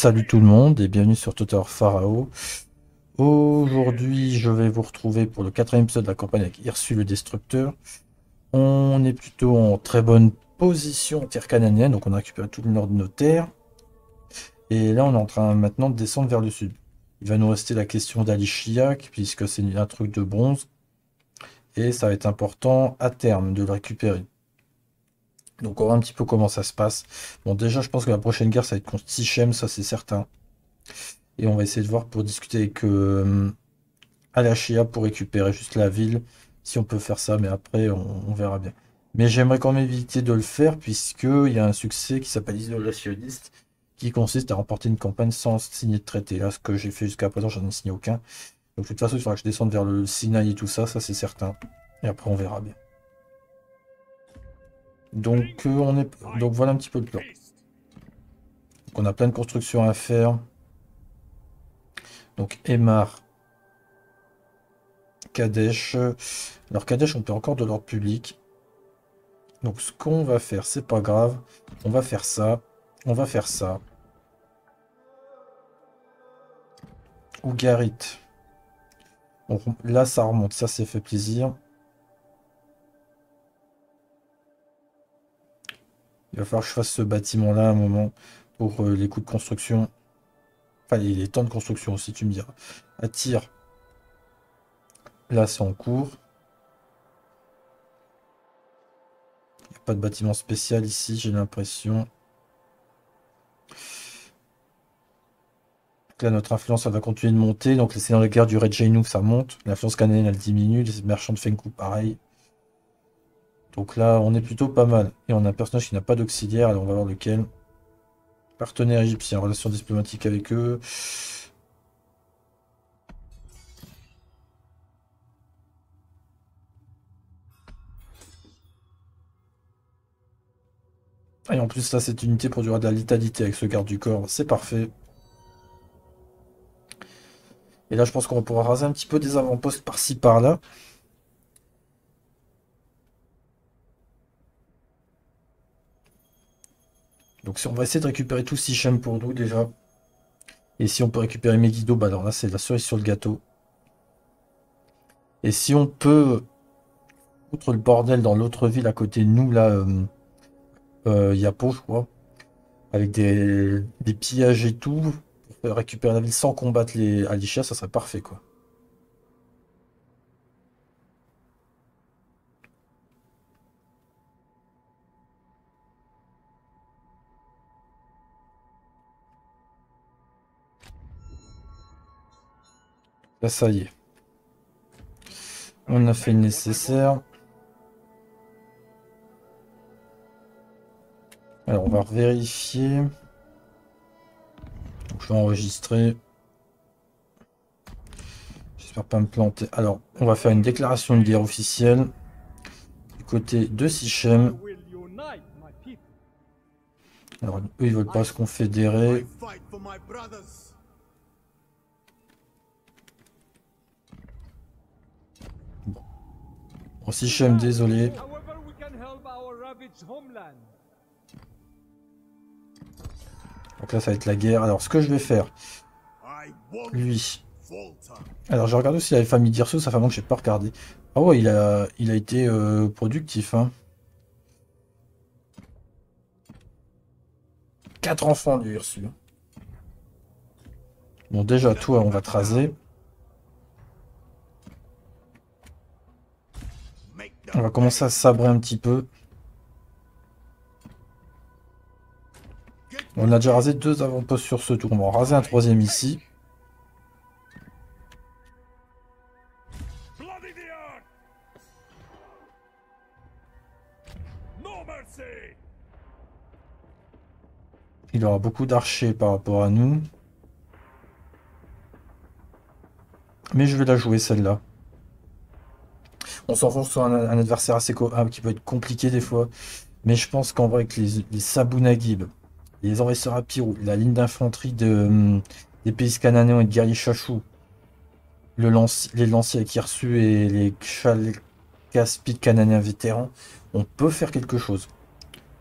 Salut tout le monde et bienvenue sur Total Pharaoh. Aujourd'hui, je vais vous retrouver pour le quatrième épisode de la campagne avec Irsu le Destructeur. On est plutôt en très bonne position en terre canadienne, donc on a récupéré tout le nord de nos terres. Et là, on est en train maintenant de descendre vers le sud. Il va nous rester la question d'Alishiak, puisque c'est un truc de bronze. Et ça va être important à terme de le récupérer. Donc on voit un petit peu comment ça se passe. Bon déjà je pense que la prochaine guerre ça va être contre Sichem, ça c'est certain. Et on va essayer de voir pour discuter avec euh, Alachia pour récupérer juste la ville. Si on peut faire ça, mais après on, verra bien. Mais j'aimerais quand même éviter de le faire puisqu'il y a un succès qui s'appelle isolationniste qui consiste à remporter une campagne sans signer de traité. Là ce que j'ai fait jusqu'à présent j'en ai signé aucun. Donc de toute façon il faudra que je descende vers le Sinaï et tout ça, ça c'est certain. Et après on verra bien. Donc, euh, on est... Donc voilà un petit peu le plan. Donc, on a plein de constructions à faire. Donc Emar, Kadesh. Alors Kadesh, on peut encore de l'ordre public. Donc ce qu'on va faire, c'est pas grave. On va faire ça. On va faire ça. Ougarit. là, ça remonte. Ça, c'est fait plaisir. Il va falloir que je fasse ce bâtiment-là un moment pour euh, les coûts de construction. Enfin, les, temps de construction aussi, tu me diras. Attire. Là, c'est en cours. Il n'y a pas de bâtiment spécial ici, j'ai l'impression. Là, notre influence, elle va continuer de monter. Donc, c'est dans les guerres du Red ça monte. L'influence canadienne, elle diminue. Les merchants de Fenku, pareil. Donc là, on est plutôt pas mal. Et on a un personnage qui n'a pas d'auxiliaire, alors on va voir lequel. Partenaire égyptien, relation diplomatique avec eux. Et en plus, là, cette unité produira de la litalité avec ce garde du corps. C'est parfait. Et là, je pense qu'on pourra raser un petit peu des avant-postes par-ci, par-là. Donc on va essayer de récupérer tout Sichem pour nous déjà. Et si on peut récupérer Megiddo, bah alors là c'est la cerise sur le gâteau. Et si on peut, outre le bordel dans l'autre ville à côté de nous, là, euh, euh, Yapo, je crois, avec des, pillages et tout, récupérer la ville sans combattre les Alicia, ça serait parfait quoi. Là, ça y est. On a fait le nécessaire. Alors, on va vérifier. je vais enregistrer. J'espère pas me planter. Alors, on va faire une déclaration de guerre officielle du côté de Sichem. Alors, eux, ils veulent pas se confédérer. Bon, si j'aime, désolé. Donc là, ça va être la guerre. Alors, ce que je vais faire, lui. Alors, je regarde aussi la famille d'Irso, ça fait longtemps que j'ai pas regardé. Ah ouais, il a, il a été euh, productif. Hein. Quatre enfants, lui, Ursu. Bon, déjà, toi, on va te raser. On va commencer à sabrer un petit peu. On a déjà rasé deux avant-postes sur ce tour. On va raser un troisième ici. Il aura beaucoup d'archers par rapport à nous. Mais je vais la jouer celle-là. On s'enfonce sur un, adversaire assez ah, qui peut être compliqué des fois. Mais je pense qu'en vrai, avec les, les Sabunagib, les envahisseurs à Pirou, la ligne d'infanterie de, hum, des pays cananéens et de guerriers chachou, le les lanciers avec Irsu et les Chalcaspid cananéens vétérans, on peut faire quelque chose.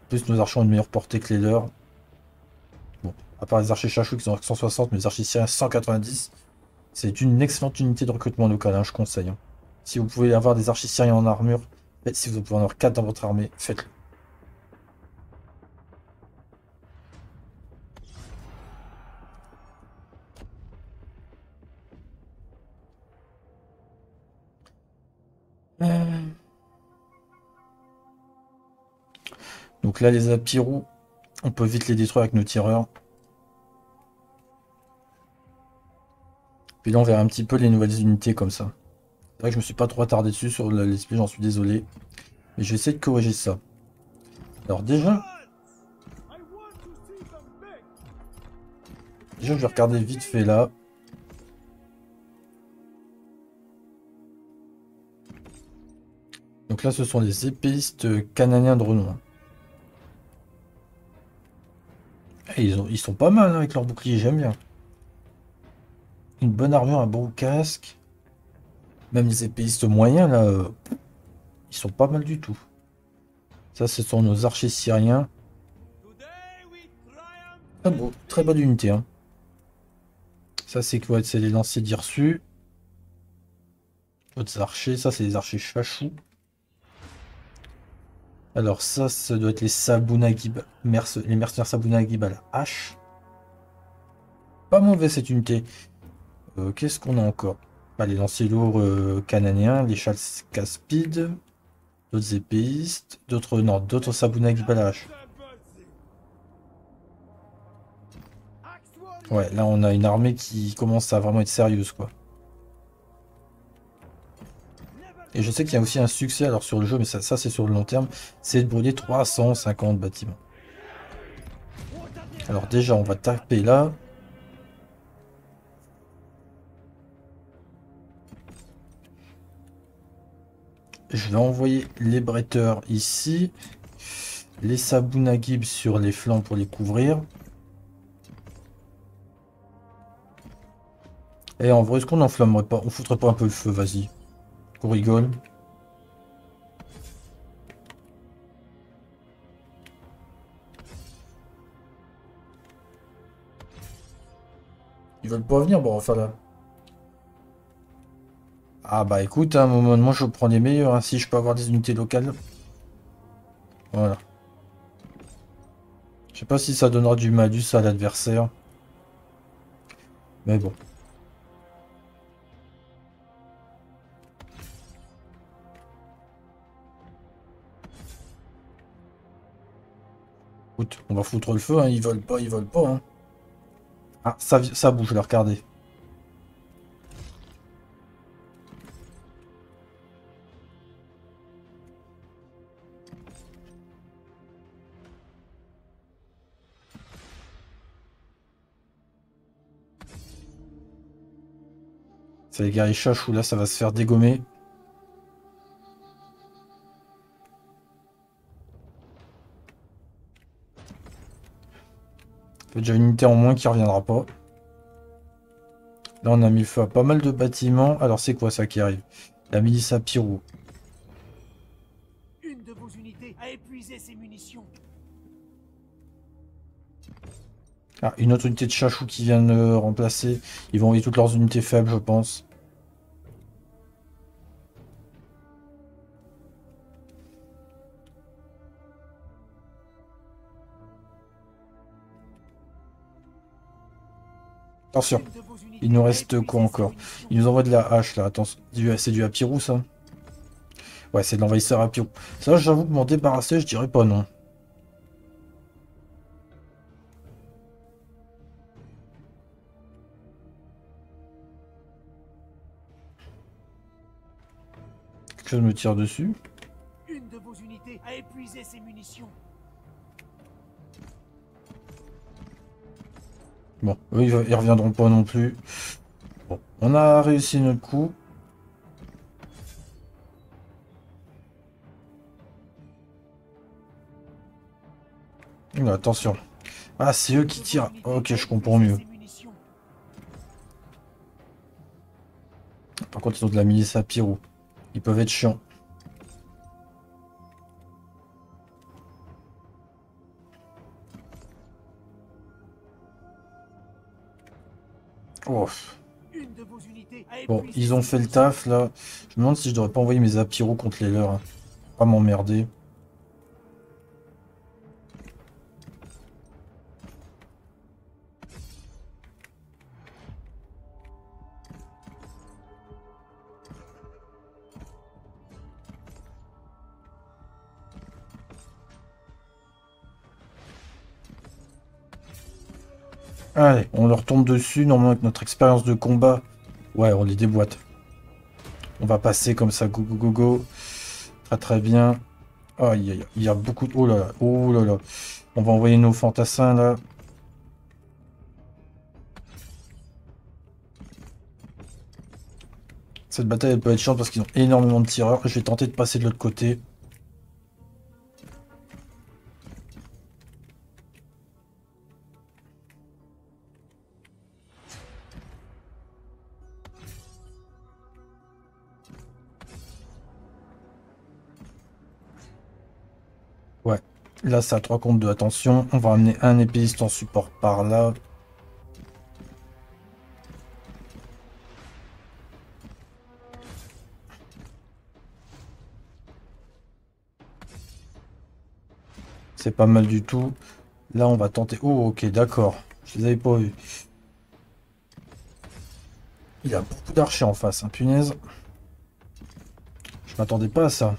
En plus, nos archers ont une meilleure portée que les leurs. Bon, À part les archers chachou qui ont 160, mais les archers syriens 190. C'est une excellente unité de recrutement local, hein, je conseille. Hein. Si vous pouvez avoir des archers en armure, si vous pouvez en avoir 4 dans votre armée, faites-le. Euh. Donc là, les apirous, on peut vite les détruire avec nos tireurs. Puis là, on verra un petit peu les nouvelles unités comme ça. C'est vrai que je me suis pas trop attardé dessus sur l'esprit, j'en suis désolé. Mais je vais essayer de corriger ça. Alors déjà... Déjà, je vais regarder vite fait là. Donc là, ce sont les épéistes canadiens de renom. Eh, ils, sont pas mal hein, avec leur bouclier, j'aime bien. Une bonne armure, un bon casque. Même les épéistes moyens, là, euh, ils sont pas mal du tout. Ça, ce sont nos archers syriens. Ah bon, très bonne unité. Hein. Ça, c'est quoi? C'est les lanciers d'Irsu. D'autres archers. Ça, c'est les archers chachou. Alors ça, ça doit être les Sabunagib, les mercenaires Sabunagib à la hache. Pas mauvais cette unité. Euh, qu'est-ce qu'on a encore? Bah, Les lanciers lourds euh, canadiens, les chals caspides, d'autres épéistes, d'autres non, d'autres hache. Ouais, là on a une armée qui commence à vraiment être sérieuse quoi. Et je sais qu'il y a aussi un succès alors sur le jeu, mais ça, c'est sur le long terme, c'est de brûler 350 bâtiments. Alors déjà, on va taper là. Je vais envoyer les bretteurs ici. Les Sabunagib sur les flancs pour les couvrir. Et en vrai, est-ce qu'on n'enflammerait pas? On foutrait pas un peu le feu, vas-y. On rigole. Ils veulent pas venir, bon, enfin là. Ah bah écoute, à un moment, moi je prends les meilleurs, hein, si je peux avoir des unités locales. Voilà. Je sais pas si ça donnera du malus à l'adversaire. Mais bon. on va foutre le feu, hein. ils veulent pas, ils veulent pas. Hein. Ah, ça, ça bouge là, regardez. C'est les guerriers chachou, là ça va se faire dégommer. déjà une unité en moins qui reviendra pas. Là, on a mis feu à pas mal de bâtiments. Alors, c'est quoi ça qui arrive? La milice à Pirou. Une de vos unités a épuisé ses munitions. Ah, une autre unité de chachou qui vient de remplacer. Ils vont envoyer toutes leurs unités faibles, je pense. Attention. Il nous reste quoi encore? Il nous envoie de la hache là. Attention. C'est du Apirou ça? Ouais, c'est de l'envahisseur Apirou. Ça, j'avoue que m'en débarrasser, je dirais pas non. Quelque chose me tire dessus. Une de vos unités a épuisé ses munitions. Bon, eux, ils, reviendront pas non plus. Bon, on a réussi notre coup. attention. Ah, c'est eux qui tirent. Ok, je comprends mieux. Par contre, ils ont de la milice à. Ils peuvent être chiants. Bon, ils ont fait le taf là. Je me demande si je devrais pas envoyer mes apyros contre les leurs. Hein. Pas m'emmerder. Allez, on leur tombe dessus. Normalement, avec notre expérience de combat, ouais, on les déboîte. On va passer comme ça, go go go go. Très très bien. Ah, il y, a beaucoup de... Oh là là, oh là là. On va envoyer nos fantassins là. Cette bataille peut être chiante parce qu'ils ont énormément de tireurs. Je vais tenter de passer de l'autre côté. Là, ça a trois comptes de attention. On va amener un épéiste en support par là. C'est pas mal du tout. Là, on va tenter... Oh, ok, d'accord. Je les avais pas vus. Il y a beaucoup d'archers en face, hein, punaise. Je m'attendais pas à ça.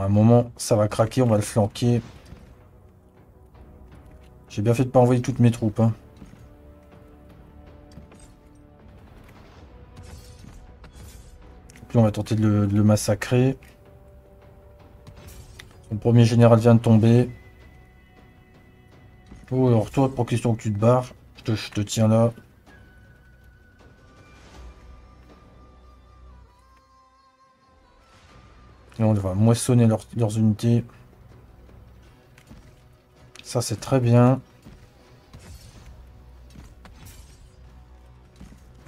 À un moment, ça va craquer, on va le flanquer. J'ai bien fait de pas envoyer toutes mes troupes. Hein. Puis on va tenter de le, massacrer. Son premier général vient de tomber. Oh, alors toi, pour question que tu te barres, je te tiens là. Et on va moissonner leurs unités. Ça, c'est très bien.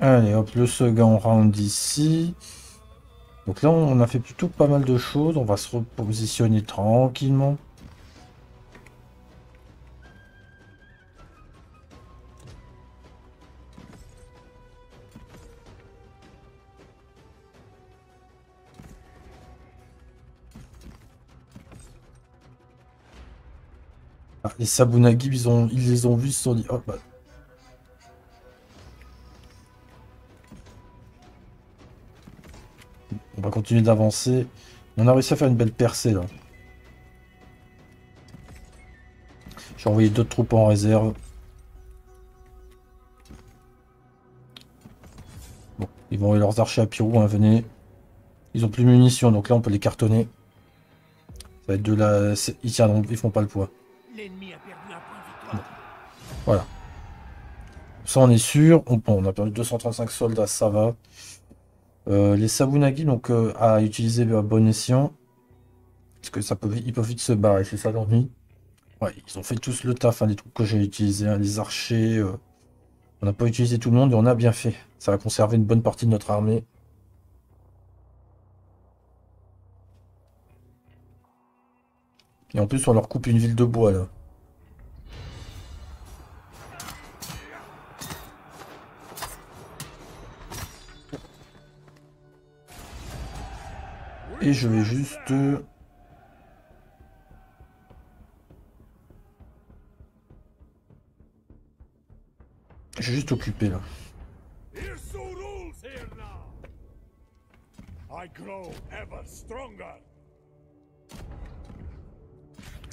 Allez, hop, le second round ici. Donc là, on a fait plutôt pas mal de choses. On va se repositionner tranquillement. Les Sabunagi, ils, ont, ils les ont vus, ils se sont dit, oh, bah. On va continuer d'avancer. On a réussi à faire une belle percée, là. J'ai envoyé d'autres troupes en réserve. Bon, ils vont envoyer leurs archers à Pirou, hein, venez. Ils ont plus de munitions, donc là on peut les cartonner. Ça va être de la... Ils tiendront, ils font pas le poids. Voilà. Ça, on est sûr. On, a perdu 235 soldats, ça va. Euh, les Sabunagi, donc, euh, à utiliser à bon escient. Parce que ça peut, ils peuvent vite se barrer, c'est ça l'ennui. Ouais, ils ont fait tous le taf, hein, les trucs que j'ai utilisés, hein, les archers. Euh. on n'a pas utilisé tout le monde et on a bien fait. Ça va conserver une bonne partie de notre armée. Et en plus, on leur coupe une ville de bois, là. Et je vais juste... Euh, je vais juste occuper là.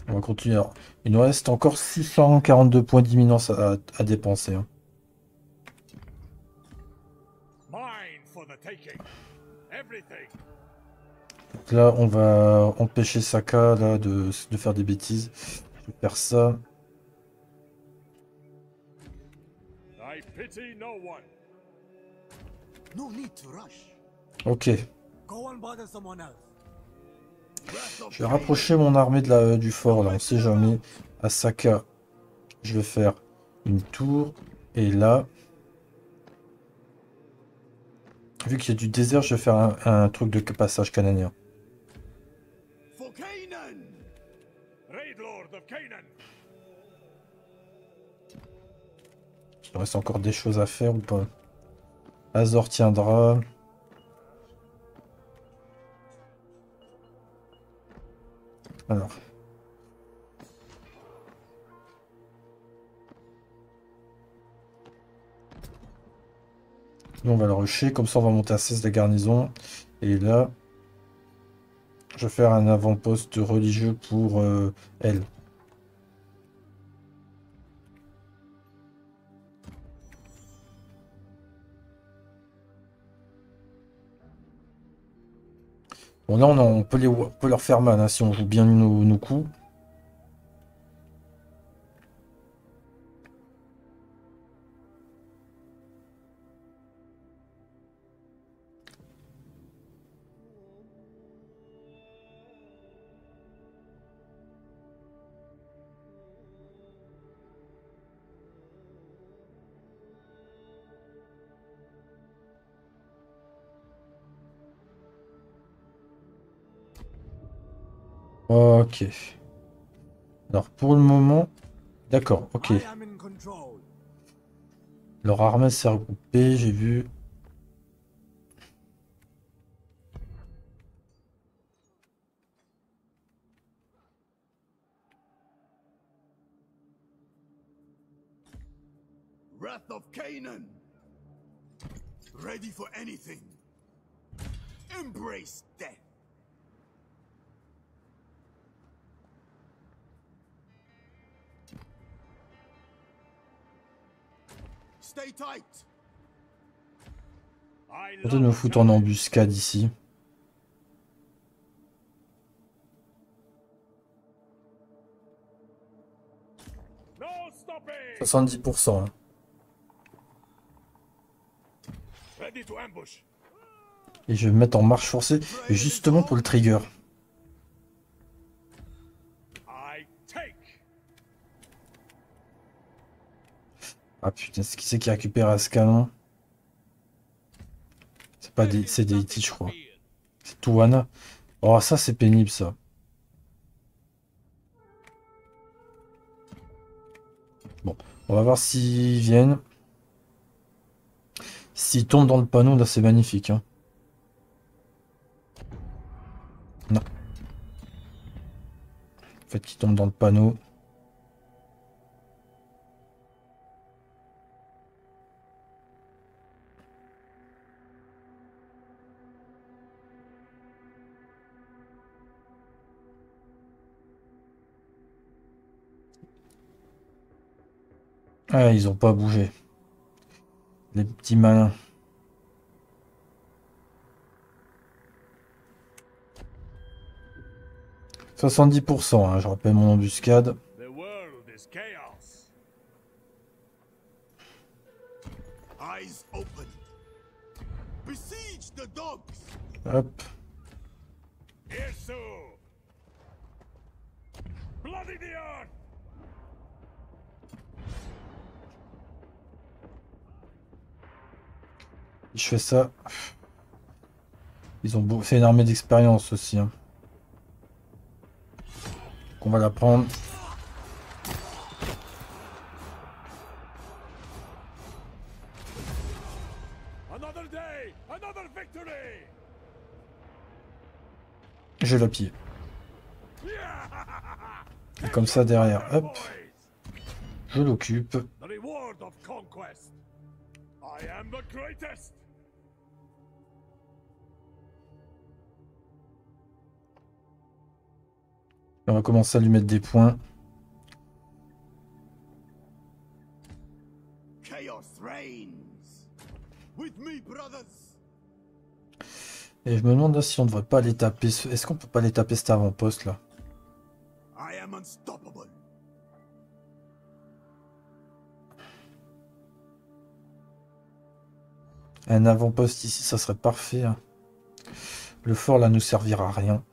On va continuer. il nous reste encore 642 points d'imminence à, dépenser. Hein. là, on va empêcher Saka là, de, faire des bêtises. Je vais faire ça. Ok. Je vais rapprocher mon armée de la, du fort, là, on sait jamais. À Saka, je vais faire une tour. Et là, vu qu'il y a du désert, je vais faire un, truc de passage canadien. Il reste encore des choses à faire ou pas? Azor tiendra. Alors. Nous, on va le rusher, comme ça on va monter à 16 de garnison. Et là, je vais faire un avant-poste religieux pour euh, elle. Là on, peut, les, peut leur faire mal hein, si on joue bien nos coups. Ok. Alors pour le moment... D'accord, ok. Leur armée s'est regroupée, j'ai vu. Wrath of Canaan! Ready for anything. Embrace death. Tentez de me foutre en embuscade ici. No stopping! 70%. hein. Et je vais me mettre en marche forcée, justement pour le trigger. Ah putain, c'est qui c'est qui récupère ce canon C'est pas des... C'est des je crois. C'est Touana. Oh, ça c'est pénible, ça. Bon, on va voir s'ils viennent. S'ils tombent dans le panneau, là c'est magnifique. Hein. Non. En fait, qu'ils tombent dans le panneau. Ah, ils ont pas bougé. Les petits malins. « 70%, hein, je rappelle mon embuscade. The Je fais ça. Ils ont beau... C'est une armée d'expérience aussi. hein. Donc on va la prendre. Je la pille. Et comme ça derrière, hop, je l'occupe. On va commencer à lui mettre des points. Et je me demande là si on devrait pas les taper. ce- Est-ce qu'on peut pas les taper cet avant-poste là? I am unstoppable. Un avant-poste ici, ça serait parfait. hein. Le fort là nous servira à rien.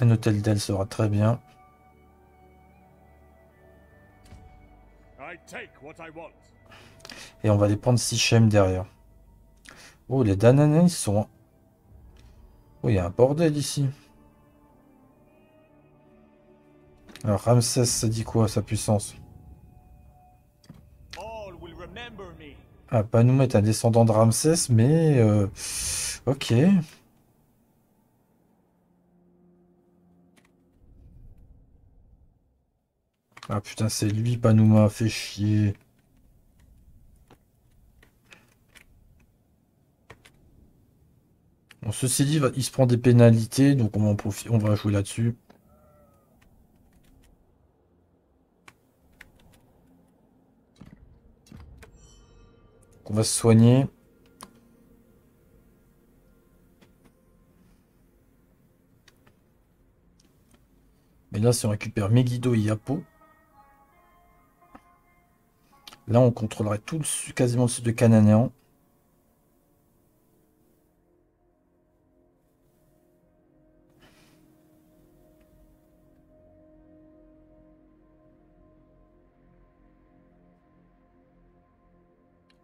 Un hôtel d'elle sera très bien. Et on va les prendre Sichem derrière. Oh, les Dananais, ils sont... Oh, il y a un bordel ici. Alors, Ramsès, ça dit quoi, sa puissance? Ah, Panoum est un descendant de Ramsès, mais... euh, Ok. Ah putain, c'est lui, Panouma, fait chier. Bon, ceci dit, il se prend des pénalités, donc on va en profiter, on va jouer là-dessus. On va se soigner. Mais là, si on récupère Megiddo et Yapo, là, on contrôlerait tout le quasiment le sud de Cananéan.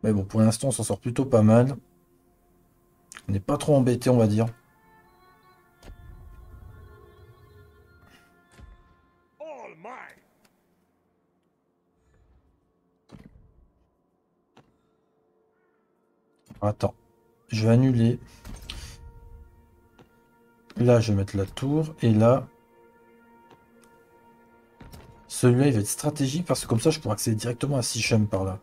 Mais bon, pour l'instant, on s'en sort plutôt pas mal. On n'est pas trop embêté, on va dire. Attends, je vais annuler. Là, je vais mettre la tour. Et là, celui-là, il va être stratégique parce que comme ça, je pourrais accéder directement à Sichem par là.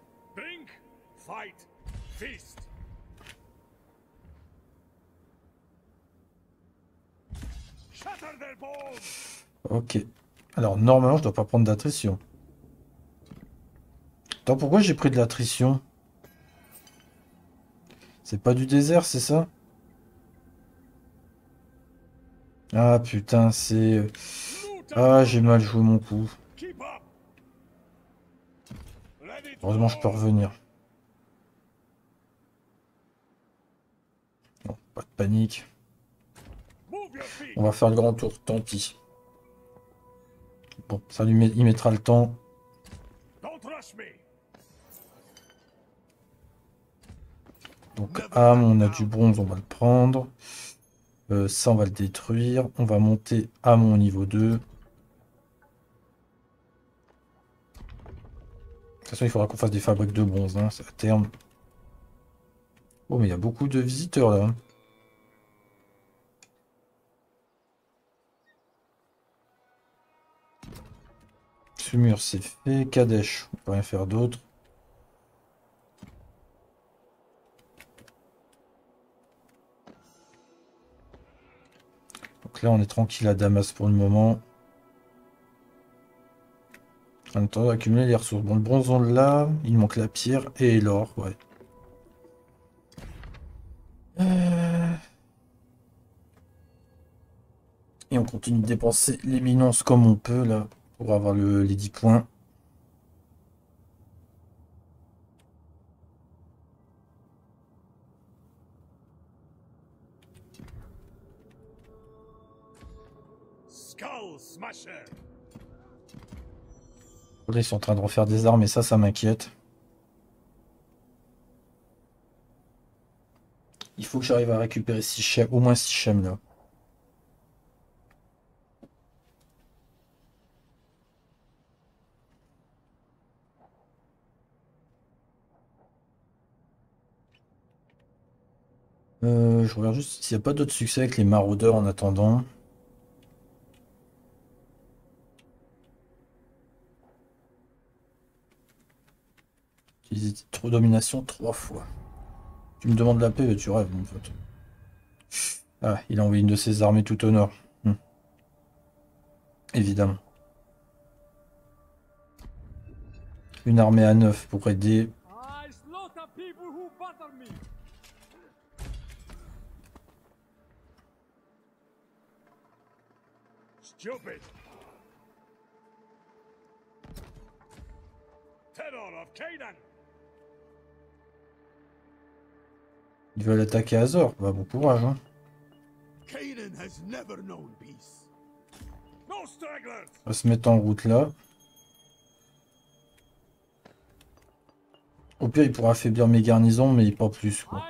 Ok. Alors, normalement, je dois pas prendre d'attrition. Attends, pourquoi j'ai pris de l'attrition? C'est pas du désert, c'est ça? Ah, putain, c'est... Loot Ah, j'ai mal joué mon coup. Heureusement, je peux revenir. Pas de panique. On va faire le grand tour, tant pis. Bon, ça lui mettra le temps. Donc, âme, on a du bronze, on va le prendre. Euh, ça, on va le détruire. On va monter à mon niveau 2. De toute façon, il faudra qu'on fasse des fabriques de bronze, hein, à terme. Oh, mais il y a beaucoup de visiteurs là. Ce mur, c'est fait. Kadesh, on peut rien faire d'autre. Là, on est tranquille à Damas pour le moment. En attendant d'accumuler les ressources. Bon, le bronze, on l'a. Il manque la pierre et l'or, ouais. Euh. Et on continue de dépenser l'éminence comme on peut, là, pour avoir le- les 10 points. Là, ils sont en train de refaire des armes et ça, ça m'inquiète. Il faut que j'arrive à récupérer Sichem, au moins Sichem là. Euh, je regarde juste s'il n'y a pas d'autres succès avec les maraudeurs en attendant. Utilisé trop domination trois fois. Tu me demandes la paix, tu rêves, mon pote. Ah, il a envoyé une de ses armées tout au nord. Hmm. Évidemment. Une armée à neuf pour aider. Terror of Canaan. Ils veulent attaquer Azor. Bah, bon courage. Hein. Canaan has never known peace. No stragglers. On va se mettre en route là. Au pire, il pourra affaiblir mes garnisons, mais pas plus. Quoi.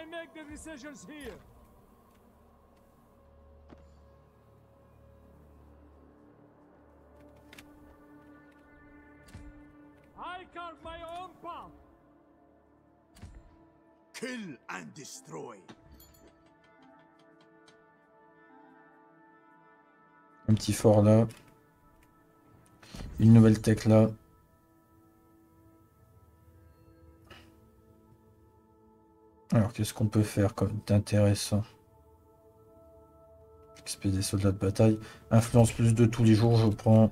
Kill and destroy. Un petit fort là. Une nouvelle tech là. Alors qu'est-ce qu'on peut faire comme d'intéressant? XP des soldats de bataille. Influence plus de tous les jours, je prends.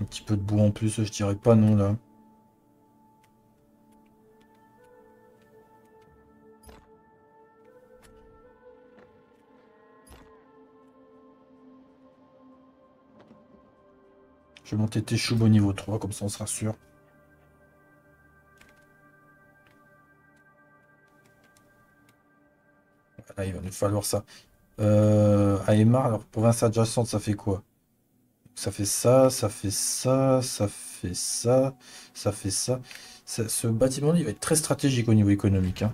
Un petit peu de boue en plus, je dirais pas non là. Je vais monter tes choubes au niveau 3, comme ça on sera sûr. Voilà, il va nous falloir ça. Euh, alors province adjacente, ça fait quoi? Ça fait ça, ça fait ça, ça fait ça, ça fait ça. Ce bâtiment il va être très stratégique au niveau économique. hein.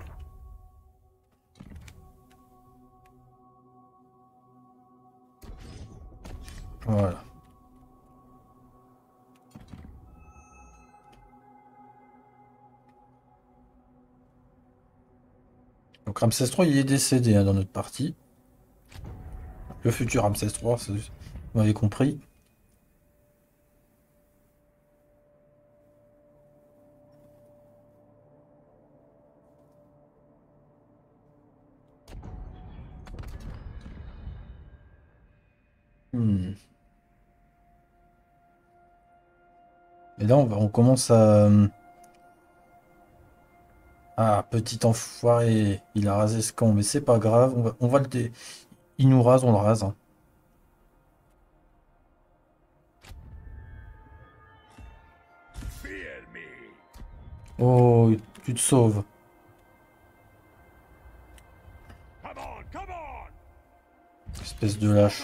Voilà. Donc Ramsès III, il est décédé hein, dans notre partie. Le futur Ramsès III, vous m'avez compris. Là, on, va- on commence à... Ah, petit enfoiré, il a rasé ce camp, mais c'est pas grave, on va, on va le dé... Il nous rase, on le rase. hein. Oh, tu te sauves. Espèce de lâche.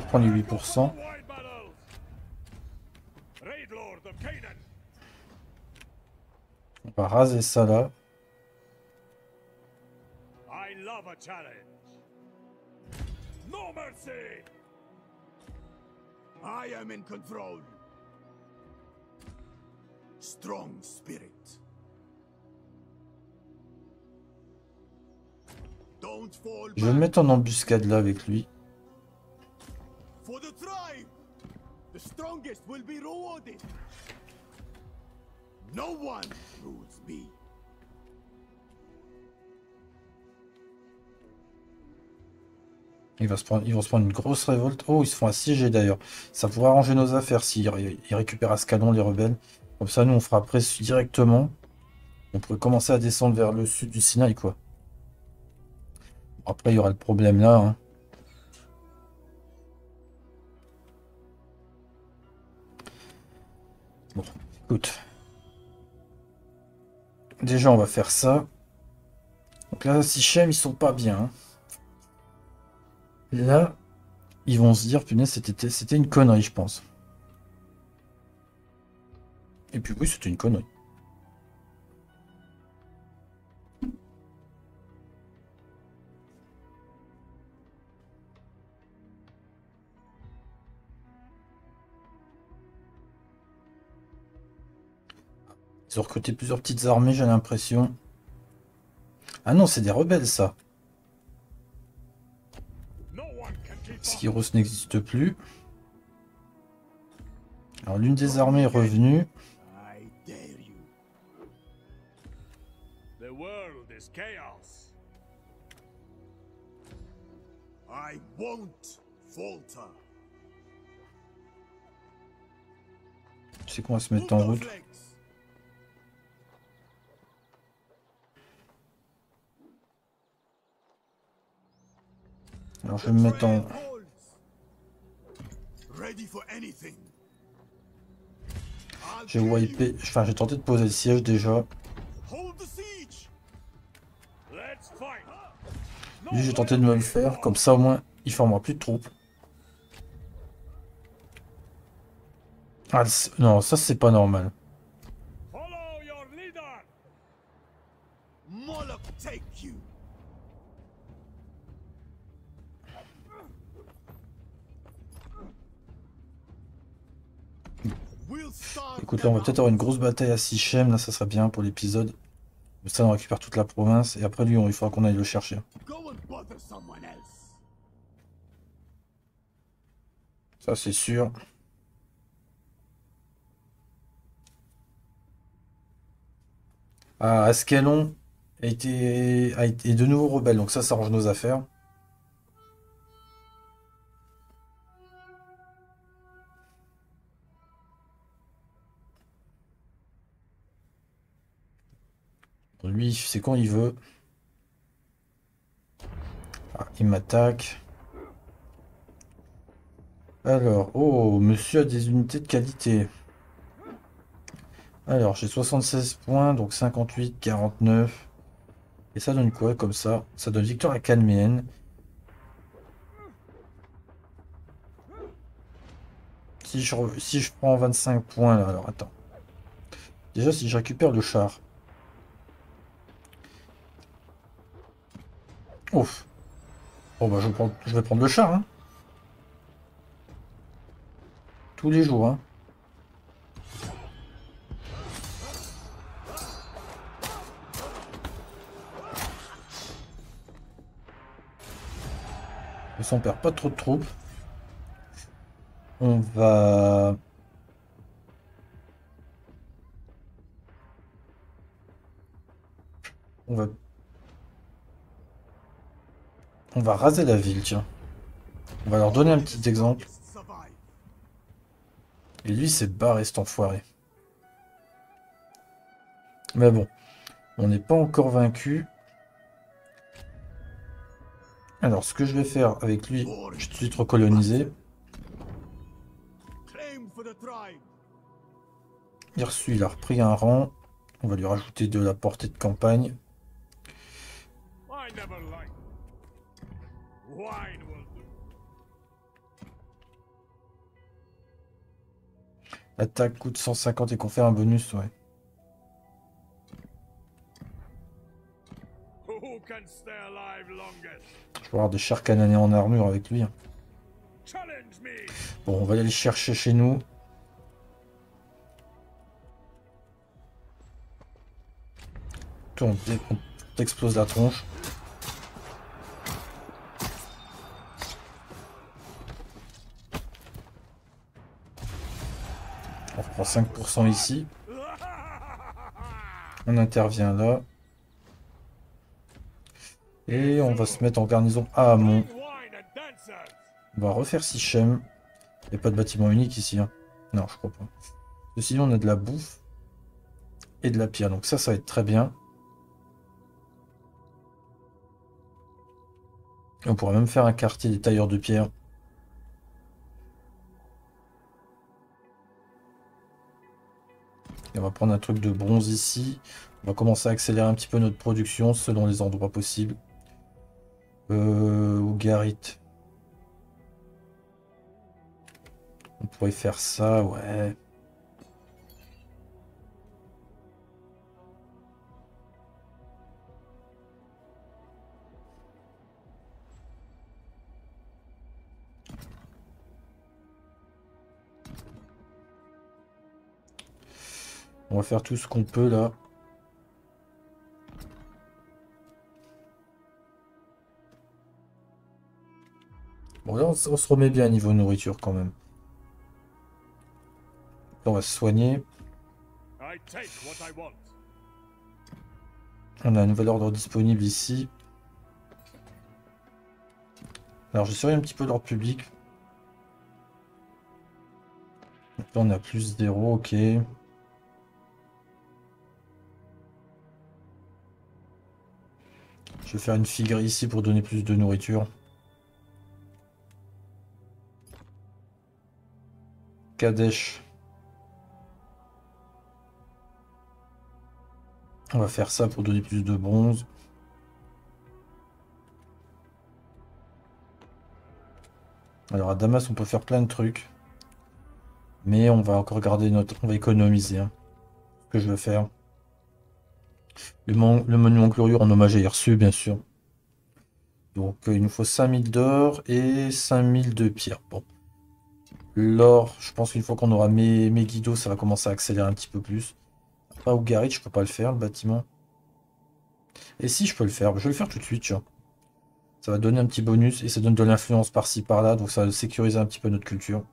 Je reprends les 8%. Wide battles. Raid Lord of Canaan. On va raser ça là. I love a challenge. No mercy. I am in control. Strong spirit. Don't fall Je vais me mettre en embuscade là avec lui. For the tribe. The strongest will be rewarded. No one rules me. Ils vont se prendre une grosse révolte. Oh, ils se font assiéger d'ailleurs. Ça pourrait arranger nos affaires s'ils ils récupèrent Ascalon, les rebelles. Comme ça, nous, on fera pression directement. On pourrait commencer à descendre vers le sud du Sinaï, quoi. Après, il y aura le problème là. hein. Bon, écoute. Déjà, on va faire ça. Donc là, Sichem, ils sont pas bien. Là, ils vont se dire, punaise, c'était une connerie, je pense. Et puis oui, c'était une connerie. Ils ont recruté plusieurs petites armées, j'ai l'impression. Ah non, c'est des rebelles, ça. Skyros n'existe plus? Alors l'une des armées est revenue. I won't falter. Sais qu'on va se mettre en route. Alors je vais me mettre en... J'ai wipé, enfin j'ai tenté de poser le siège déjà. Lui j'ai tenté de me le faire, comme ça au moins il formera plus de troupes. Ah, non, ça c'est pas normal. Écoute, là on va peut-être avoir une grosse bataille à Sichem, là ça serait bien pour l'épisode. Comme ça on récupère toute la province, et après lui il faudra qu'on aille le chercher. Ça c'est sûr. Ah, Ascalon a été, de nouveau rebelle, donc ça, ça nos affaires. Lui, c'est quand il veut. Ah, il m'attaque. Alors, oh, monsieur a des unités de qualité. Alors, j'ai 76 points, donc 58, 49. Et ça donne quoi comme ça? Ça donne victoire à Calméenne. Si je, si je prends 25 points là, alors attends. Déjà, si je récupère le char. Ouf. Bon, bah, je vais prendre, je vais prendre le char, hein. Tous les jours, hein. On perd pas trop de troupes, on va... On va... On va raser la ville, tiens. On va leur donner un petit exemple. Et lui, c'est barré, cet enfoiré. Mais bon, on n'est pas encore vaincu. Alors, ce que je vais faire avec lui, je vais tout tribe. Hirsu, il a repris un rang. On va lui rajouter de la portée de campagne. I never liked. Wine will do. Attaque coûte 150 et confère un bonus, ouais. Who can stay alive longest? Je vais avoir des chars canadiens en armure avec lui. hein. Bon, on va aller chercher chez nous. On t'explose la tronche. On reprend 5% ici. On intervient là. Et on va se mettre en garnison à dancers. On va refaire Sichem. Il n'y a pas de bâtiment unique ici. hein. Non, je crois pas. Ceci, on a de la bouffe et de la pierre. Donc ça, ça va être très bien. On pourra même faire un quartier des tailleurs de pierre. On va prendre un truc de bronze ici. On va commencer à accélérer un petit peu notre production selon les endroits possibles. Euh, ou Garit. On pourrait faire ça, ouais. On va faire tout ce qu'on peut là. Bon là on, se remet bien niveau nourriture quand même. Là, on va se soigner. On a un nouvel ordre disponible ici. Alors je surveille un petit peu l'ordre public. Là on a plus 0, ok. Je vais faire une figure ici pour donner plus de nourriture. Kadesh. On va faire ça pour donner plus de bronze. Alors à Damas, on peut faire plein de trucs. Mais on va encore garder notre... On va économiser. Hein. Ce que je veux faire. Le, monument glorieux en hommage à reçu, bien sûr. Donc euh, il nous faut 5000 d'or et 5000 de pierre. Bon. L'or, je pense qu'une fois qu'on aura mes, mes guidos, ça va commencer à accélérer un petit peu plus. Pas Ougarit, je peux pas le faire, le bâtiment. Et si je peux le faire, je vais le faire tout de suite, tiens. Ça va donner un petit bonus et ça donne de l'influence par-ci par-là, donc ça va sécuriser un petit peu notre culture.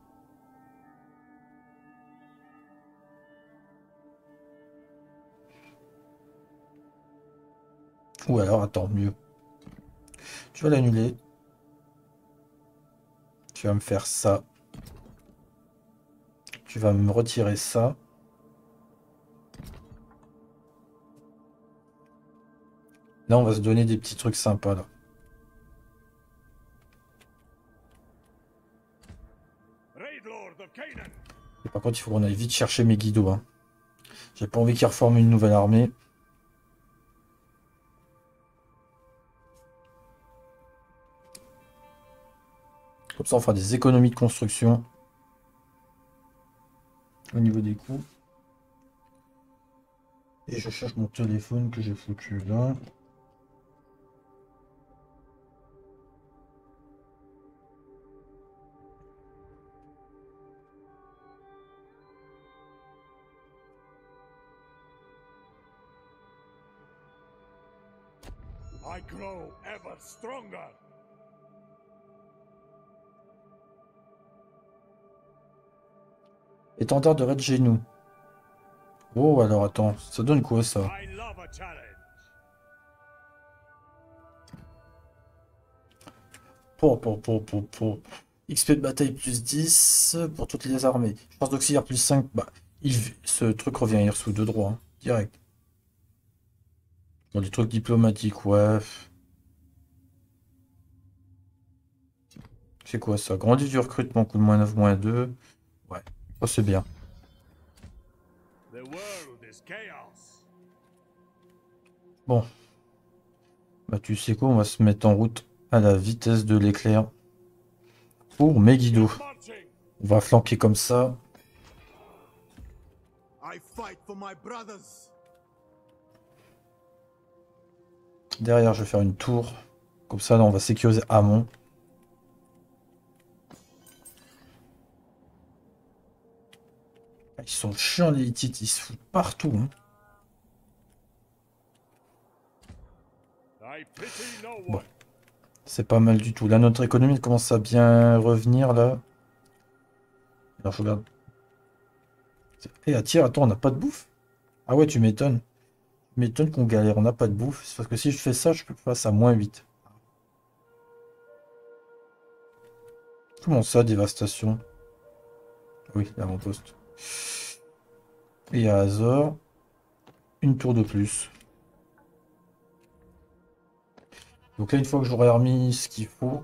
Ou alors, attends, mieux. Tu vas l'annuler. Tu vas me faire ça. Tu vas me retirer ça. Là, on va se donner des petits trucs sympas, là. Par contre, il faut qu'on aille vite chercher mes guidos. Hein. J'ai pas envie qu'ils reforment une nouvelle armée. Ça, on fera des économies de construction. Au niveau des coûts. Et je cherche mon téléphone que j'ai foutu là. I grow ever stronger. Étendard de Red Genou. Oh, alors attends, ça donne quoi ça? Pour, pour, pour, pour, pour. XP de bataille plus 10 pour toutes les armées. Force d'auxiliaire plus 5. Bah, il, ce truc revient hier sous deux droits, hein, direct. Dans les trucs diplomatiques, ouais. C'est quoi ça? Grandit du recrutement, coup de moins 9, moins 2. Ouais, oh, c'est bien. Bon. Bah tu sais quoi, on va se mettre en route à la vitesse de l'éclair. Pour Megiddo. On va flanquer comme ça. I fight for my brothers. Derrière, je vais faire une tour. Comme ça, là, on va sécuriser Amon. Ils sont chiants, les Hittites. Ils se foutent partout. hein. Bon. C'est pas mal du tout. Là, notre économie commence à bien revenir, là. Alors, je regarde. Eh, ah, tiens, attends, on n'a pas de bouffe? Ah ouais, tu m'étonnes. Tu m'étonnes qu'on galère, on n'a pas de bouffe. C'est parce que si je fais ça, je peux passer à moins 8. Comment ça, dévastation? Oui, l'avant-poste. Et à Azor, une tour de plus. Donc là, une fois que j'aurai remis ce qu'il faut,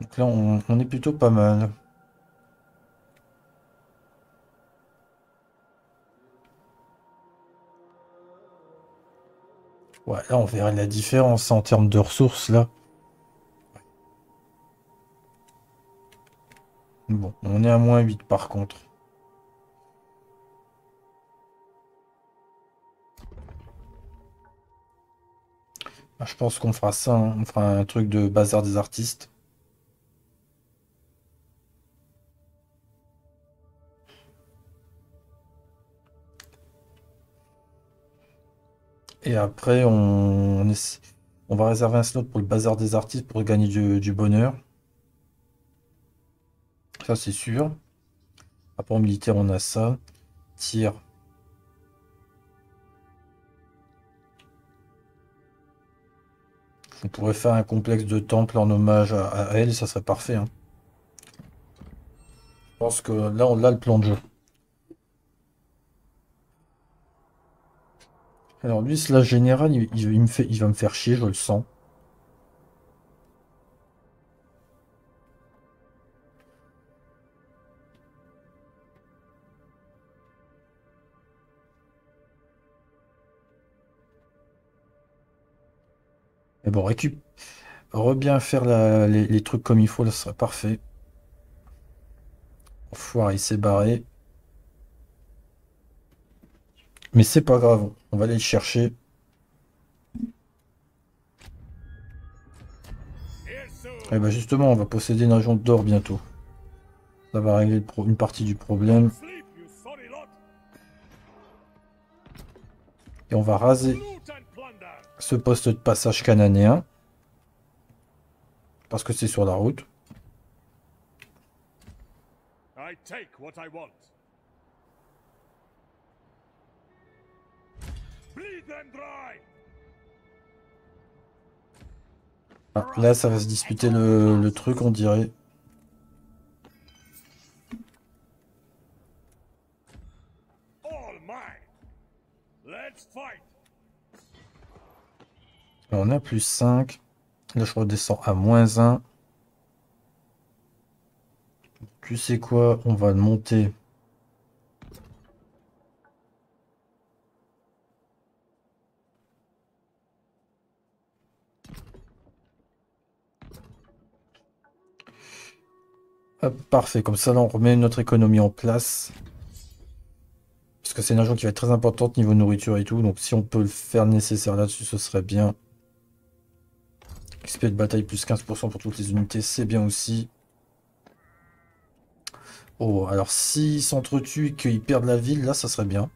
donc là, on, on est plutôt pas mal. Ouais, là, on verrait la différence en termes de ressources, là. Bon, on est à moins 8 par contre. Ah, Je pense qu'on fera ça, hein. On fera un truc de bazar des artistes. Et après, on, va réserver un slot pour le bazar des artistes pour gagner du, bonheur. Ça, c'est sûr. Après, en militaire, on a ça. Tir. On pourrait faire un complexe de temple en hommage à, à elle, ça serait parfait. hein. Je pense que là, on a le plan de jeu. Alors lui, ce là général, il, il- va me faire chier, je le sens. Mais bon, récup... Re-bien faire les, trucs comme il faut, là, ce serait parfait. Foire, il s'est barré. Mais c'est pas grave, on va aller le chercher. Et bah justement, on va posséder une région d'or bientôt. Ça va régler une partie du problème. Et on va raser ce poste de passage cananéen. Parce que c'est sur la route. I take what I want. Bleed them dry. Ah, là, ça va se disputer le, le truc, on dirait. On a plus 5. Là, je redescends à moins 1. Tu sais quoi? On va le monter. Hop, parfait. Comme ça, là, on remet notre économie en place. Parce que c'est une agent qui va être très importante niveau nourriture et tout. Donc, si on peut le faire nécessaire là-dessus, ce serait bien. XP de bataille plus 15% pour toutes les unités, c'est bien aussi. Oh, alors s'ils s'entretuent et qu'ils perdent la ville, là, ça serait bien.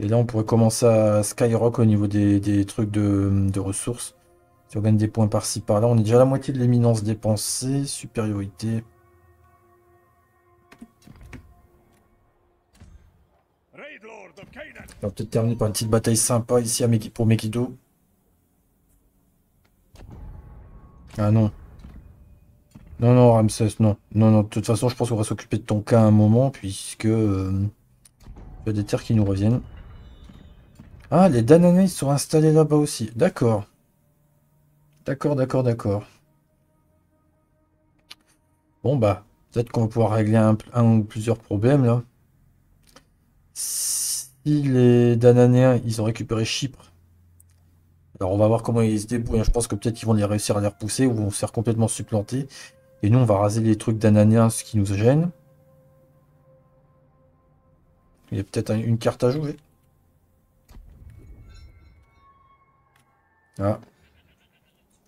Et là, on pourrait commencer à skyrock au niveau des, des trucs de, de ressources. Si on gagne des points par-ci par-là, on est déjà à la moitié de l'éminence dépensée. Supériorité. On va peut-être terminer par une petite bataille sympa ici pour Mekido. Ah non. Non, non, Ramsès, non. Non, non, de toute façon, je pense qu'on va s'occuper de ton cas un moment, puisque... euh, il y a des terres qui nous reviennent. Ah, les Dananais, sont installés là-bas aussi. D'accord. D'accord, d'accord, d'accord. Bon, bah, peut-être qu'on va pouvoir régler un, ou plusieurs problèmes, là. Si les Dananéens, ils ont récupéré Chypre, alors on va voir comment ils se débrouillent. hein. Je pense que peut-être qu'ils vont les réussir à les repousser ou vont se faire complètement supplanter. Et nous, on va raser les trucs Dananéens, ce qui nous gêne. Il y a peut-être un- une carte à jouer. Ah.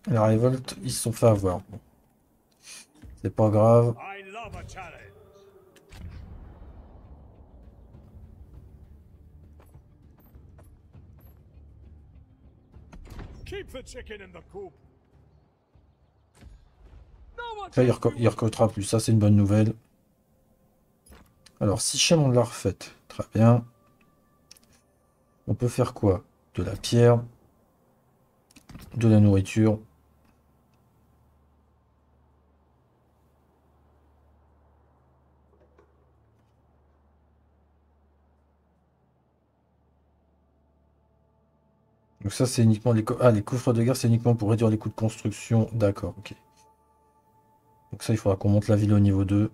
La révolte, ils se sont fait avoir. Bon. C'est pas grave. Là, il, reco- il plus. Ça, c'est une bonne nouvelle. Alors, si on l'a refaite. Très bien. On peut faire quoi? De la pierre? De la nourriture. Donc ça, c'est uniquement les, ah, les coffres de guerre, c'est uniquement pour réduire les coûts de construction. D'accord, ok. Donc ça, il faudra qu'on monte la ville au niveau 2.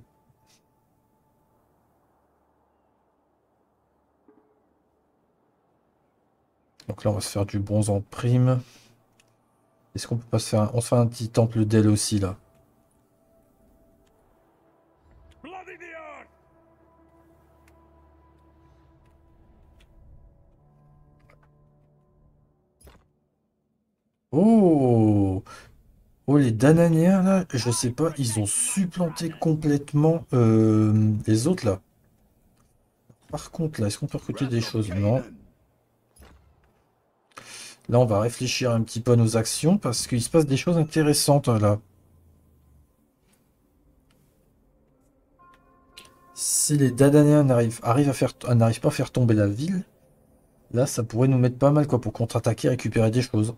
Donc là, on va se faire du bronze en prime. Est-ce qu'on peut pas se faire un... On se fait un petit temple d'elle aussi, là? Oh Oh, les Dananéens, là, je sais pas, ils ont supplanté complètement euh, les autres, là. Par contre, là, est-ce qu'on peut recruter des choses? Non. Là, on va réfléchir un petit peu à nos actions, parce qu'il se passe des choses intéressantes, là. Si les Dananéens n'arrivent arrivent faire, n'arrivent pas à faire tomber la ville, là, ça pourrait nous mettre pas mal, quoi, pour contre-attaquer et récupérer des choses.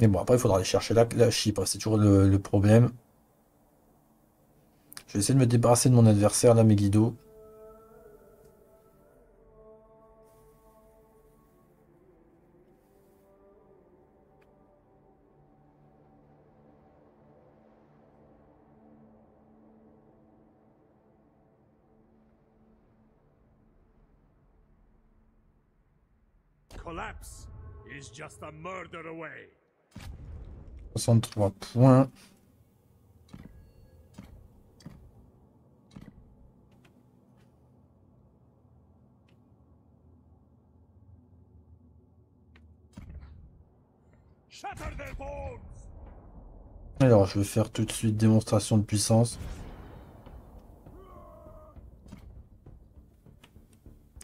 Mais bon, après, il faudra aller chercher la, la Chypre. C'est toujours le, le problème. Je vais essayer de me débarrasser de mon adversaire, là, Megiddo. 63 points. Alors, je vais faire tout de suite démonstration de puissance.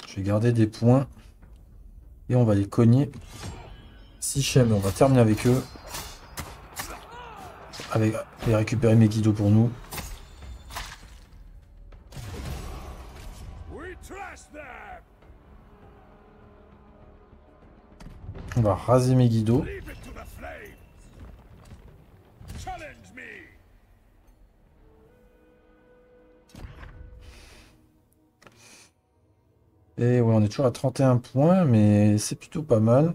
Je vais garder des points. Et on va les cogner. Si Shem, on va terminer avec eux. Avec, et récupérer mes guidos pour nous. On va raser mes guidos. Et ouais, on est toujours à 31 points, mais c'est plutôt pas mal.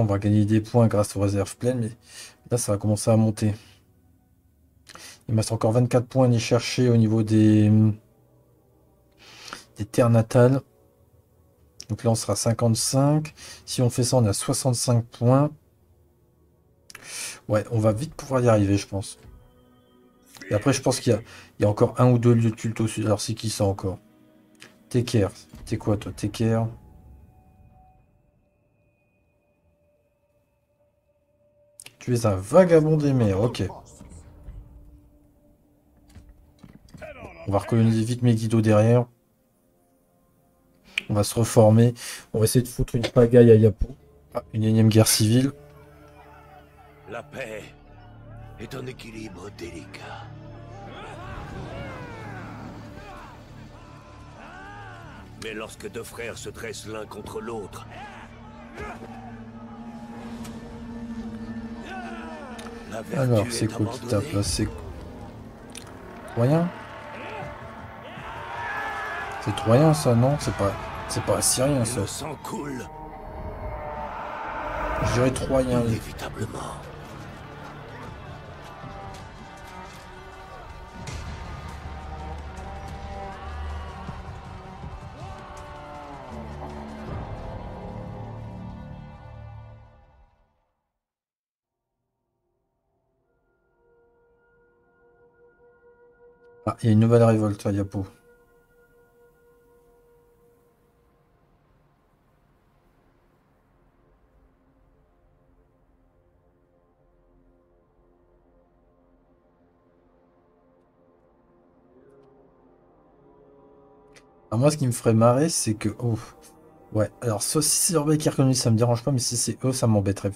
On va gagner des points grâce aux réserves pleines, mais là, ça va commencer à monter. Il me reste encore 24 points à aller chercher au niveau des, des terres natales. Donc là, on sera à 55. Si on fait ça, on a 65 points. Ouais, on va vite pouvoir y arriver, je pense. Et après, je pense qu'il y y a encore un ou deux lieux de culte au sud. Alors, c'est qui ça encore? Teker. T'es quoi, toi? Teker Tu es un vagabond des mers, ok. On va recoloniser vite Megiddo derrière. On va se reformer. On va essayer de foutre une pagaille à Yapo. Ah, une énième guerre civile. La paix est un équilibre délicat. Mais lorsque deux frères se dressent l'un contre l'autre, Alors, est c'est quoi qui tape là C'est Troyen C'est Troyen ça, non C'est pas. C'est pas Assyrien ça. Je dirais Troyen. inévitablement. Ah, il y a une nouvelle révolte à Yapo. Moi, ce qui me ferait marrer, c'est que... Oh, ouais, alors soit si c'est Orbe qui est reconnu, ça me dérange pas, mais si c'est eux, ça m'embêterait.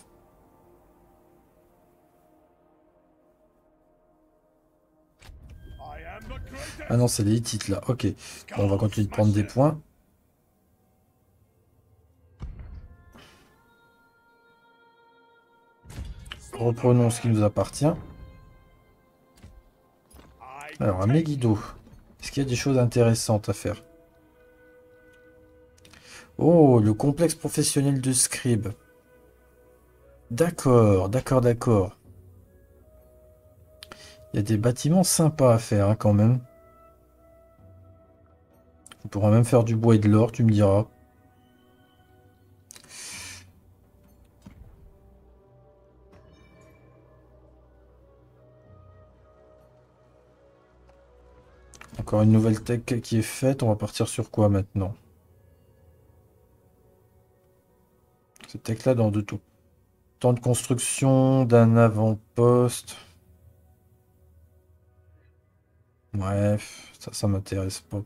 Ah non, c'est les Hittites là, ok. On va continuer de prendre des points. Reprenons ce qui nous appartient. Alors, à Megiddo, est-ce qu'il y a des choses intéressantes à faire? Oh, le complexe professionnel de scribe. D'accord, d'accord, d'accord. Il y a des bâtiments sympas à faire hein, quand même. On pourra même faire du bois et de l'or, tu me diras. Encore une nouvelle tech qui est faite. On va partir sur quoi maintenant? Cette tech là dans de tout. Temps de construction d'un avant-poste. Bref, ça, ça m'intéresse pas.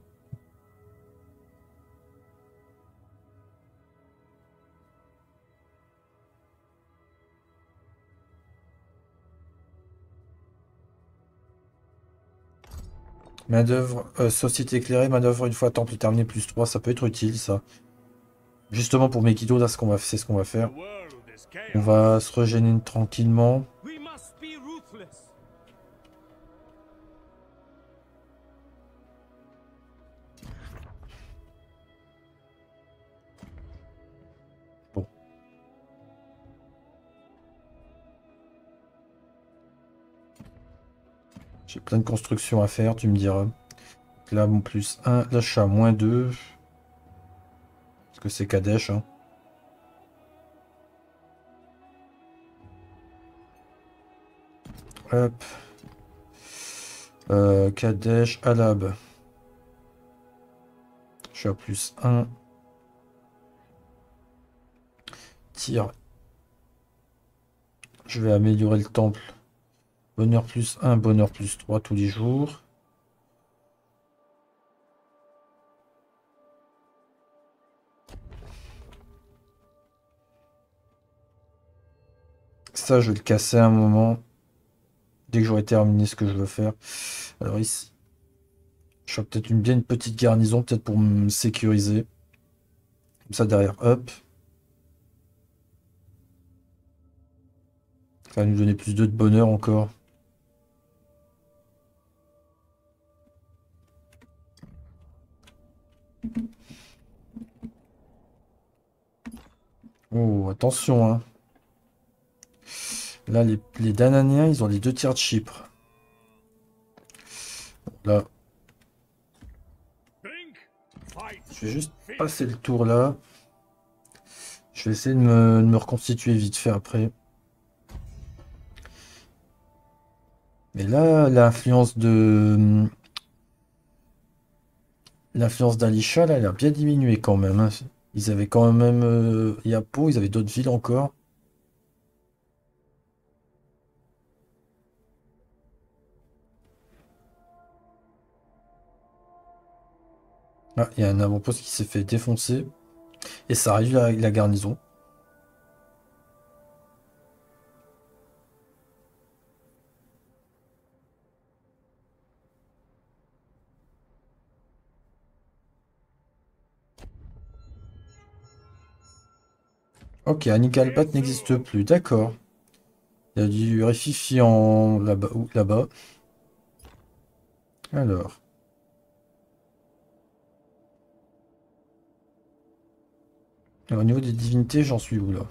Main d'œuvre, euh, société éclairée, main d'œuvre une fois temple terminé plus 3, ça peut être utile ça. Justement pour va c'est ce qu'on va faire. On va se régénérer tranquillement. J'ai plein de constructions à faire, tu me diras. Là, mon plus 1, l'achat moins 2. Parce que c'est Kadesh. Hein. Hop. Euh, Kadesh, Alab. Je suis à plus 1. Tir. Je vais améliorer le temple. Bonheur plus 1, bonheur plus 3 tous les jours. Ça, je vais le casser un moment. Dès que j'aurai terminé ce que je veux faire. Alors ici, je ferai peut-être une bien une petite garnison, peut-être pour me sécuriser. Comme ça, derrière, hop. Ça va nous donner plus de bonheur encore. Oh, attention, hein. Là, les, les Dananiens, ils ont les deux tiers de Chypre. Là, je vais juste passer le tour là. Je vais essayer de me, reconstituer vite fait après. Mais là, l'influence de... L'influence d'Alisha, là, elle a bien diminué quand même. hein. Ils avaient quand même euh, Yapo, ils avaient d'autres villes encore. Ah, il y a un avant-poste qui s'est fait défoncer. Et ça réduit la, la garnison. Ok, Anigalbat n'existe plus, d'accord. Il y a du réfifiant là-bas. ou Là-bas. Alors. Alors, au niveau des divinités, j'en suis où là?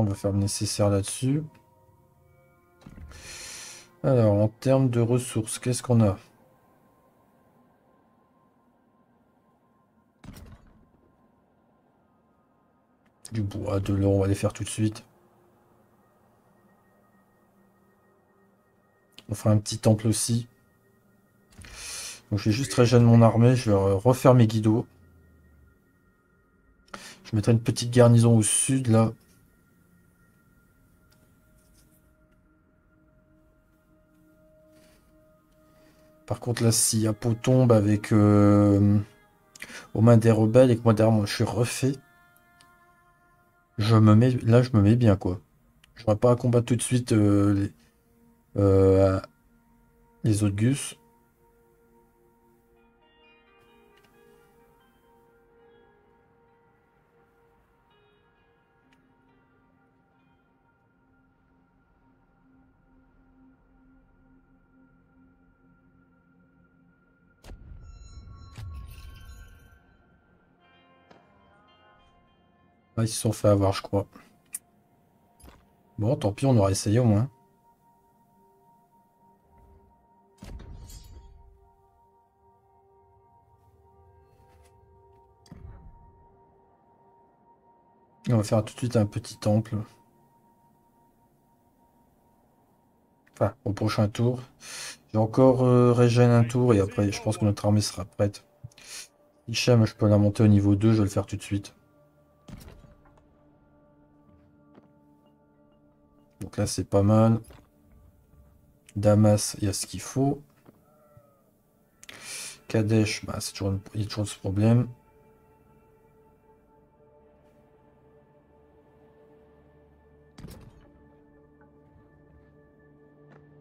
On va faire le nécessaire là-dessus. Alors, en termes de ressources, qu'est-ce qu'on a? Du bois, de l'or, on va les faire tout de suite. On fera un petit temple aussi. Donc je vais juste régénérer mon armée, je vais refaire mes guidos. Je mettrai une petite garnison au sud là. Par contre là, si Apo tombe avec euh, aux mains des rebelles et que moi derrière moi je suis refait, je me mets là je me mets bien quoi. J'aurais pas à combattre tout de suite euh, les, euh, les autres Ah, ils se sont fait avoir, je crois. Bon, tant pis, on aura essayé au moins. On va faire tout de suite un petit temple. Enfin, au prochain tour. J'ai encore euh, régène un tour et après, je pense que notre armée sera prête. Hicham, je peux la monter au niveau 2, je vais le faire tout de suite. Donc là, c'est pas mal. Damas, il y a ce qu'il faut. Kadesh, bah, c'est toujours, il y a toujours ce problème.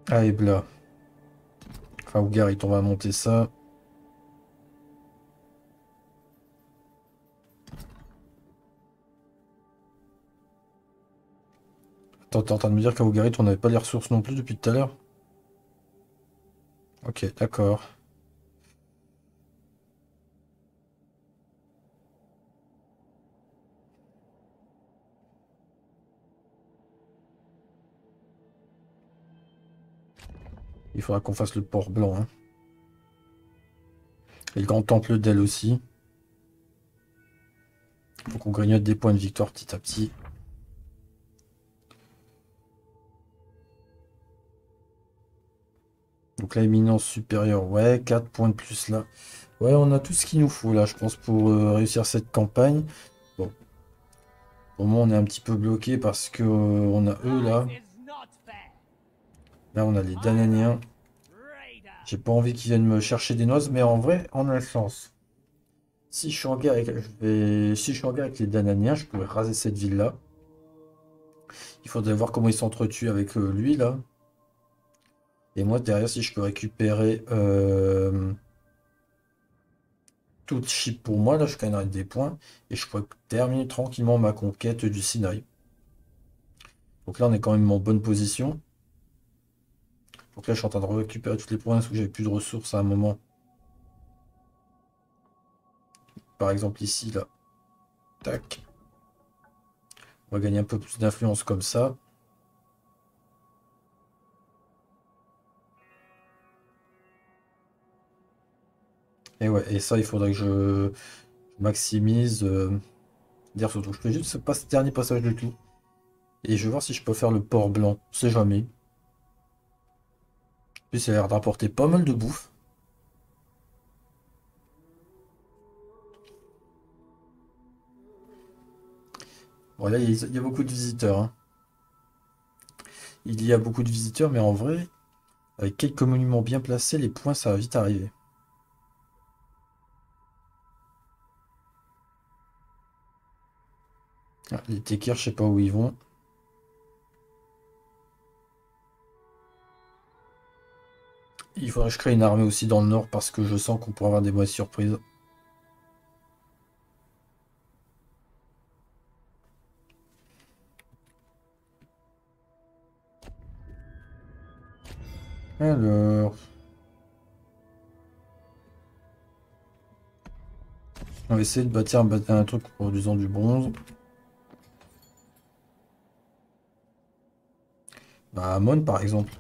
Ah, Ebla. Enfin, Ougarit, on va monter ça. T'es en train de me dire qu'à Ougarit, on n'avait pas les ressources non plus depuis tout à l'heure? Ok, d'accord. Il faudra qu'on fasse le port blanc. hein. Et le grand temple d'elle aussi. Faut qu'on grignote des points de victoire petit à petit. Donc la éminence supérieure, ouais, 4 points de plus là. Ouais, on a tout ce qu'il nous faut là, je pense, pour euh, réussir cette campagne. Bon. Au moins, on est un petit peu bloqué parce que euh, on a eux là. Là, on a les Dananiens. J'ai pas envie qu'ils viennent me chercher des noix, mais en vrai, on a la chance. Si je suis en guerre avec, je vais- si je suis en guerre avec les Dananiens, je pourrais raser cette ville-là. Il faudrait voir comment ils s'entretuent avec euh, lui, là. Et moi, derrière, si je peux récupérer euh, toute chip pour moi, là, je gagnerai des points. Et je pourrais terminer tranquillement ma conquête du Sinaï. Donc là, on est quand même en bonne position. Donc là, je suis en train de récupérer toutes les provinces où j'avais plus de ressources à un moment. Par exemple ici, là. Tac. On va gagner un peu plus d'influence comme ça. Et ouais, et ça, il faudrait que je, maximise. Euh... Dire surtout, je fais juste ce pas- ce dernier passage de tout. Et je vais voir si je peux faire le port blanc. Sait jamais. Plus, ça a l'air d'apporter pas mal de bouffe. Bon, là, il y a, il y a beaucoup de visiteurs. hein. Il y a beaucoup de visiteurs, mais en vrai, avec quelques monuments bien placés, les points, ça va vite arriver. Ah, les Tekir, je sais pas où ils vont. Il faudrait que je crée une armée aussi dans le nord parce que je sens qu'on pourrait avoir des mauvaises surprises. Alors. On va essayer de bâtir un, un truc produisant du bronze. Bah, Amon par exemple.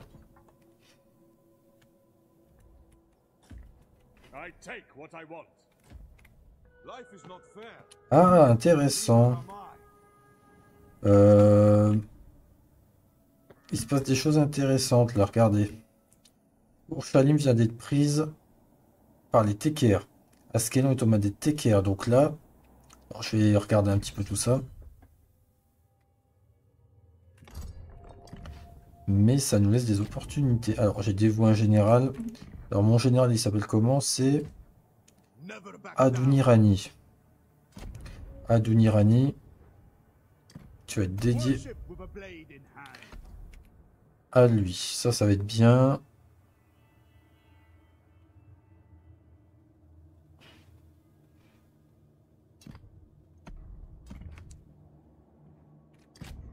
Ah, intéressant. Euh, Il se passe des choses intéressantes là, regardez. Ourchalim vient d'être prise par les Tekers. Askelon est au main des Tekers, donc là, alors, je vais regarder un petit peu tout ça. Mais ça nous laisse des opportunités. Alors, j'ai dévoué un général. Alors, mon général, il s'appelle comment? C'est. Adunirani. Adunirani. Tu vas être dédié à lui. Ça, ça va être bien.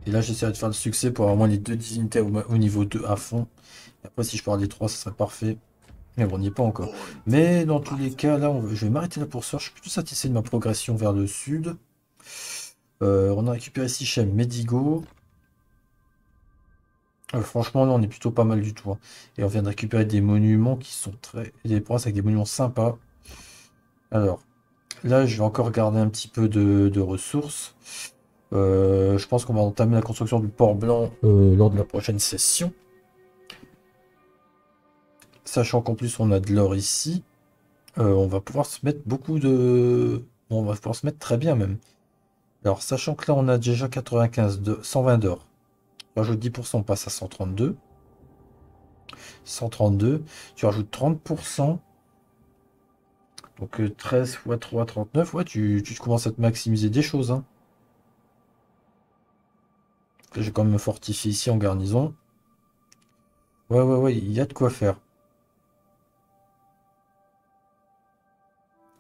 Et là, j'essaierai de faire le succès pour avoir moins les deux divinités au, au niveau 2 à fond. Et après, si je parle des 3, ça serait parfait. Mais bon, on n'y est pas encore. Mais dans tous les cas, là, on je vais m'arrêter là pour ce soir. Je suis plutôt satisfait de ma progression vers le sud. Euh, on a récupéré Sichem, Medigo. Euh, franchement, là, on est plutôt pas mal du tout. hein. Et on vient de récupérer des monuments qui sont très... Des provinces avec des monuments sympas. Alors, là, je vais encore garder un petit peu de ressources. Euh, je pense qu'on va entamer la construction du port blanc euh, lors de la prochaine session. Sachant qu'en plus, on a de l'or ici. euh, on va pouvoir se mettre beaucoup de... On va pouvoir se mettre très bien même. Alors, sachant que là, on a déjà 95 de 120 d'or. Tu rajoutes 10%, on passe à 132. 132. Tu rajoutes 30%. Donc 13 x 3, 39. Ouais, tu, tu commences à te maximiser des choses. Hein. Là, j'ai quand même me fortifier ici en garnison. Ouais, ouais, ouais, il y a de quoi faire.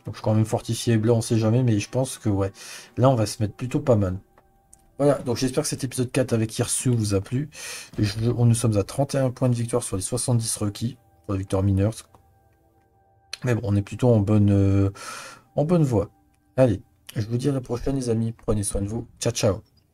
Donc je suis quand même fortifié blanc, on sait jamais, mais je pense que ouais. Là, on va se mettre plutôt pas mal. Voilà, donc j'espère que cet épisode 4 avec Hirsu vous a plu. Je, on, nous sommes à 31 points de victoire sur les 70 requis pour la victoire mineure. Mais bon, on est plutôt en bonne, euh, en bonne voie. Allez, je vous dis à la prochaine les amis. Prenez soin de vous. Ciao, ciao.